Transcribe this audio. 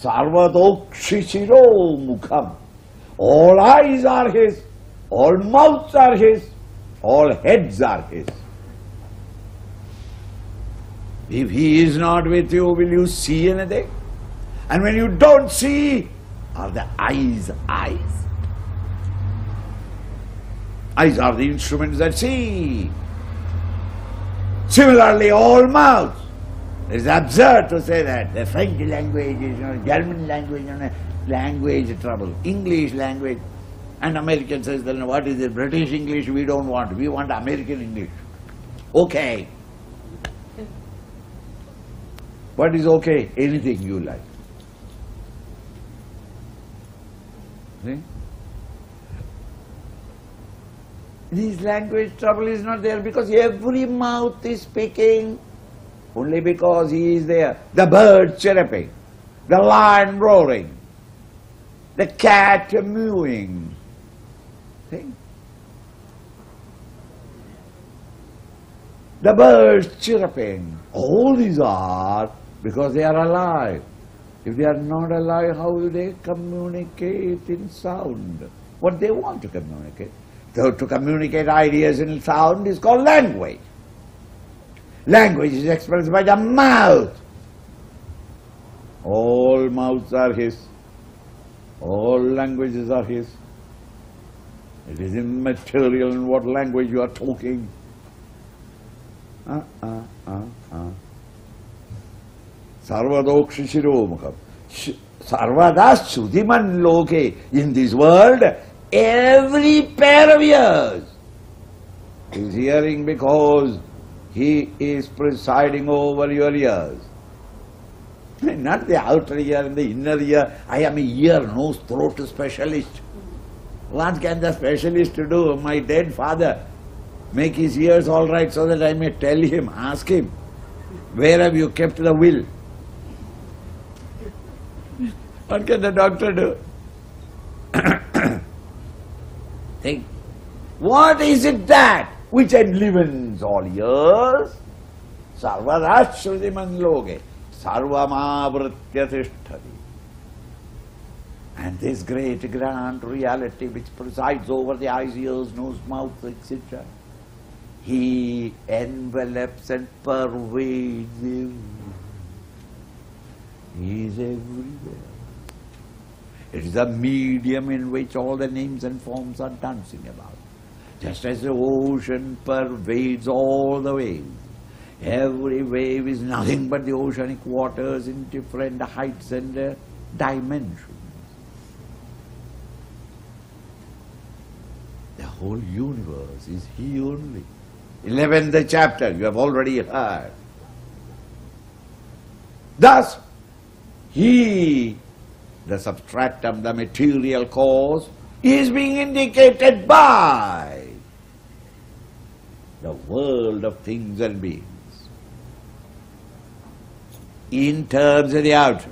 Sarvadokshishiro mukham. All eyes are his, all mouths are his, all heads are his. If he is not with you, will you see anything? And when you don't see, are the eyes eyes? Eyes are the instruments that see. Similarly, all mouths. It's absurd to say that. The French language is, you know, German language, you know, language trouble. English language. And American says, then what is it? British English we don't want. We want American English. Okay. What is okay? Anything you like. See? This language trouble is not there because every mouth is speaking only because he is there. The bird chirping, the lion roaring, the cat mewing. See? The birds chirping. All these are because they are alive. If they are not alive, how will they communicate in sound? What they want to communicate. So to communicate ideas in sound is called language. Language is expressed by the mouth. All mouths are his. All languages are his. It is immaterial in what language you are talking. Uh, uh, uh, uh. Loke. In this world, every pair of ears is hearing because he is presiding over your ears. Not the outer ear and the inner ear. I am a ear, nose, throat specialist. What can the specialist do? My dead father make his ears all right so that I may tell him, ask him, where have you kept the will? What can the doctor do? Think, what is it that which enlivens all ears? Sarvarashrudiman loke, sarvamavritya tishtati. And this great grand reality which presides over the eyes, ears, nose, mouth, etc. He envelops and pervades you. He is everywhere. It is a medium in which all the names and forms are dancing about. Just as the ocean pervades all the waves. Every wave is nothing but the oceanic waters in different heights and uh, dimensions. The whole universe is He only. Eleventh chapter, you have already heard. Thus, He, the substratum, the material cause, is being indicated by the world of things and beings in terms of the outer.